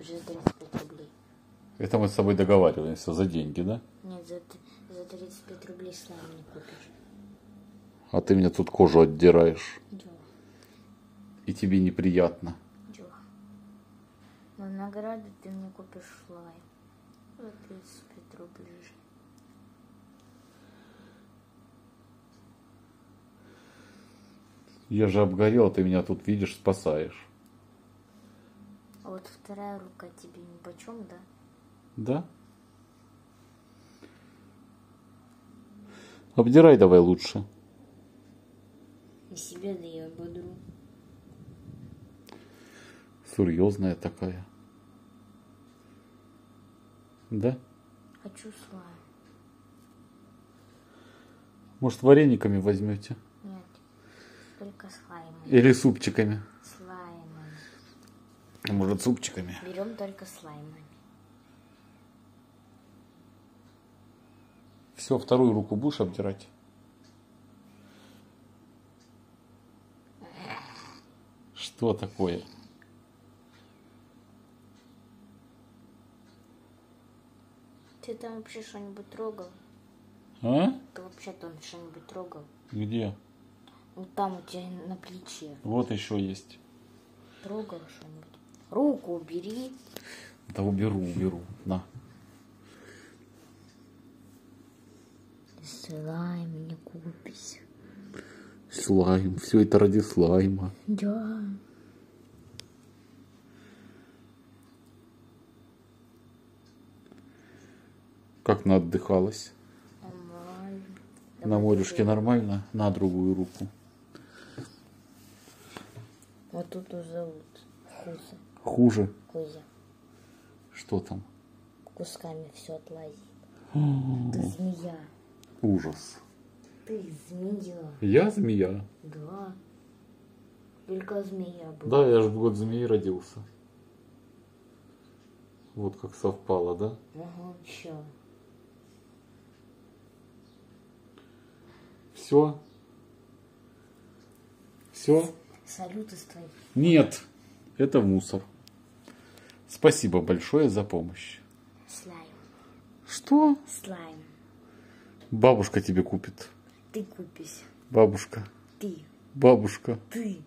за 35 рублей. Это мы с тобой договариваемся за деньги, да? Нет, за, за 35 рублей слайм не купишь. А ты мне тут кожу отдираешь. Дела, И тебе неприятно. дела. Но награды ты мне купишь слайм. За 35 рублей. же. Я же обгорел, а ты меня тут видишь, спасаешь. А вот вторая рука тебе ни почем, да? Да? Обдирай давай лучше. И себе да я бодру. Серьезная такая. Да? Хочу слайм. Может, варениками возьмете? Нет, только слаймом. Или супчиками? Слаймом. Может, супчиками? Берем только слаймами. Все, вторую руку будешь обдирать? Что такое? Ты там вообще что-нибудь трогал? А? Ты вообще там что-нибудь трогал? Где? Ну там у тебя на плече. Вот еще есть. Трогал что-нибудь? Руку убери. Да уберу, уберу. На. Слайм не купись. Слайм. Все это ради слайма. Да. Как наотдыхалась? Нормально. На морюшке нормально? На другую руку. Вот тут уже зовут Хуза. Хуже. Кузя. Что там? Кусками все отлазит. Ты змея. Ужас. Ты змея. Я змея. Да. Только змея была. Да, я же в год змеи родился. Вот как совпало, да? Ага? Все? Все? Салют из твоих. Нет, это мусор. Спасибо большое за помощь. Слайм. Что? Слайм. Бабушка тебе купит. Ты купись. Бабушка. Ты. Бабушка. Ты.